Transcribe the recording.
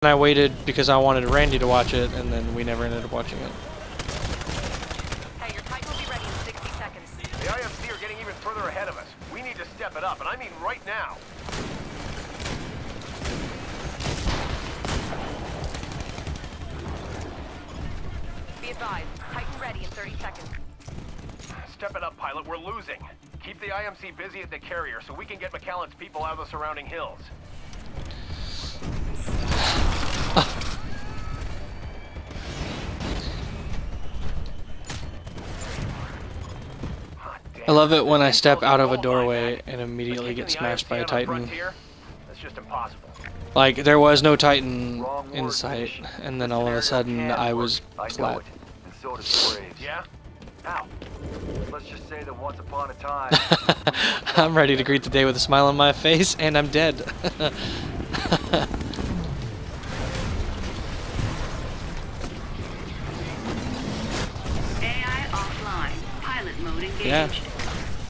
And I waited because I wanted Randy to watch it, and then we never ended up watching it. Hey, your Titan will be ready in 60 seconds. The IMC are getting even further ahead of us. We need to step it up, and I mean right now. Be advised, Titan ready in 30 seconds. Step it up, pilot. We're losing. Keep the IMC busy at the carrier so we can get MacAllan's people out of the surrounding hills. I love it when I step out of a doorway and immediately get smashed by a Titan. frontier, That's just impossible. Like, there was no Titan in sight, and then all of a sudden I was flat. it, and so does Graves. Yeah? How? Let's just say that once upon a time. I'm ready to greet the day with a smile on my face, and I'm dead. AI offline. Pilot mode engaged. Yeah.